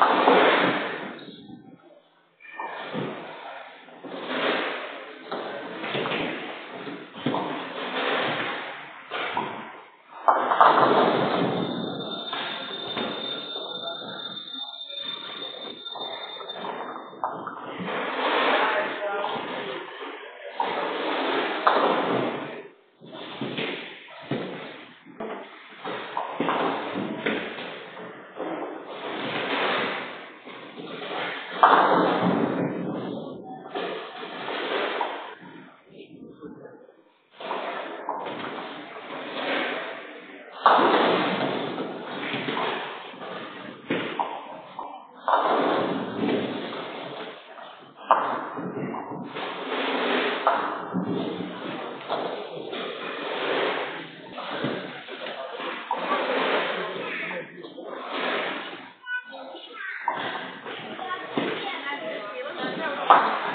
Thank you. Thank you.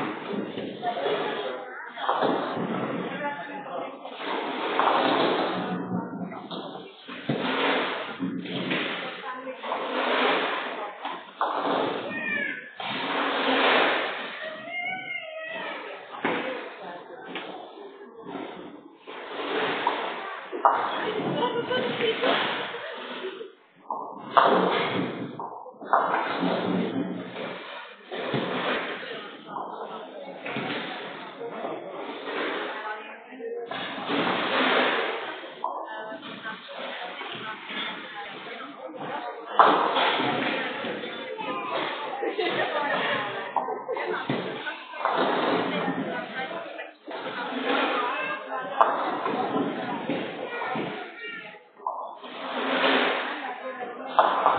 Thank you.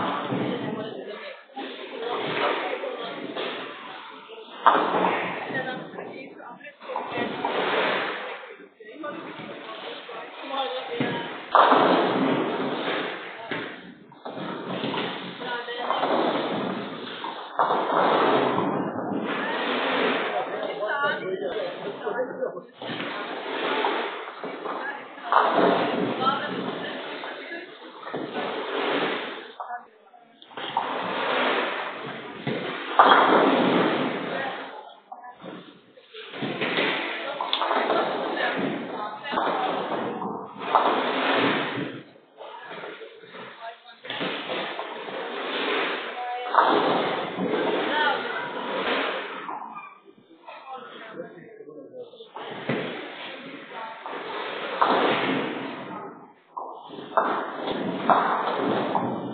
Thank you.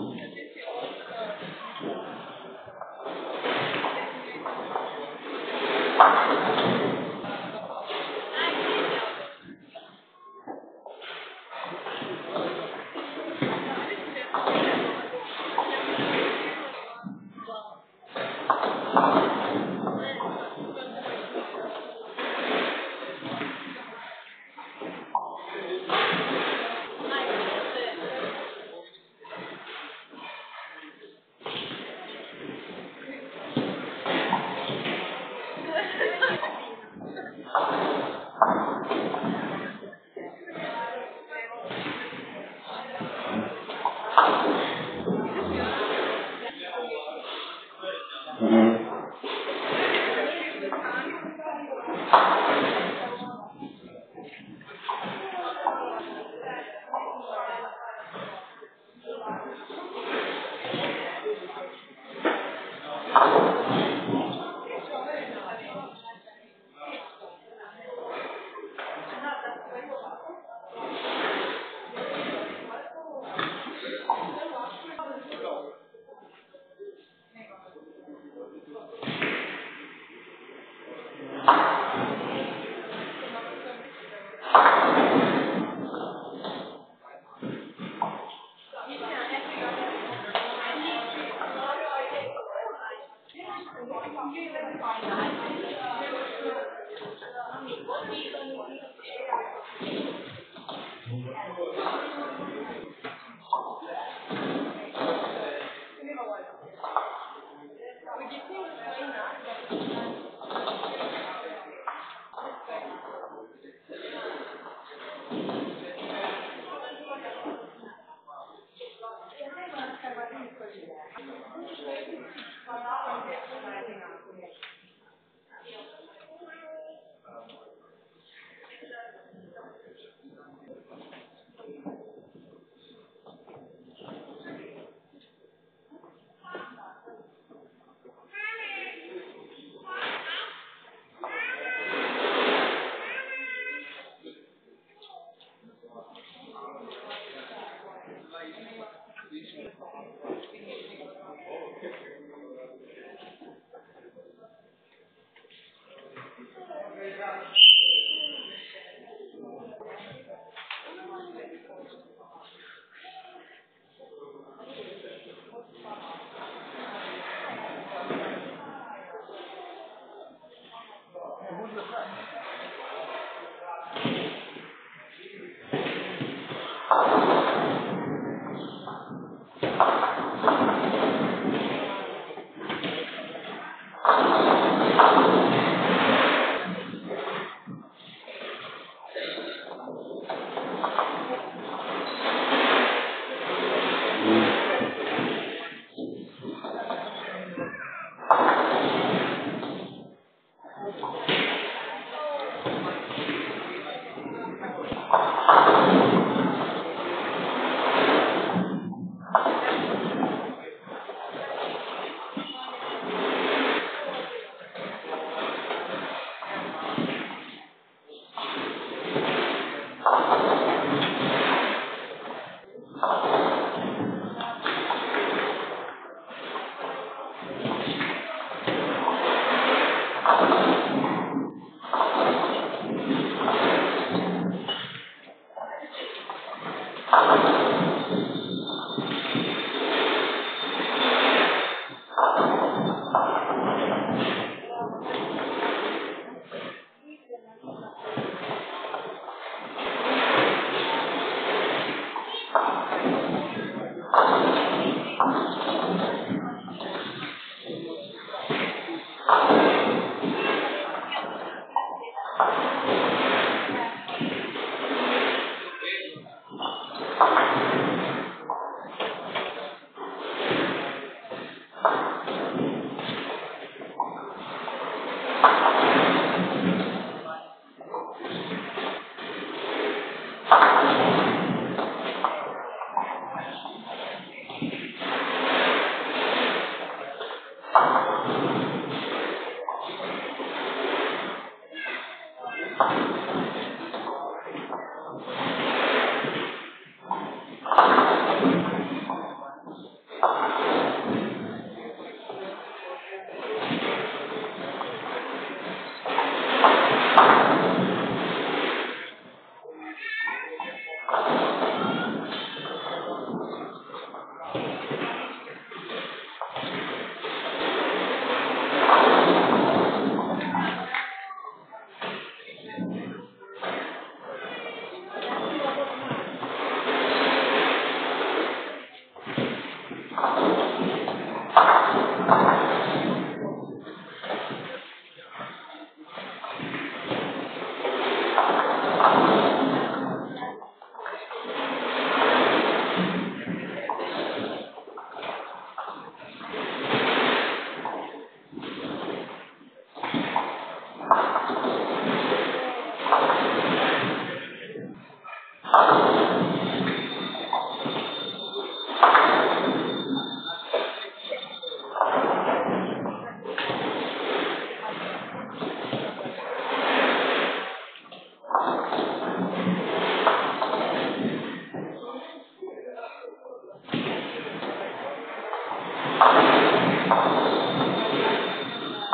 Thank you.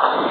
Amen.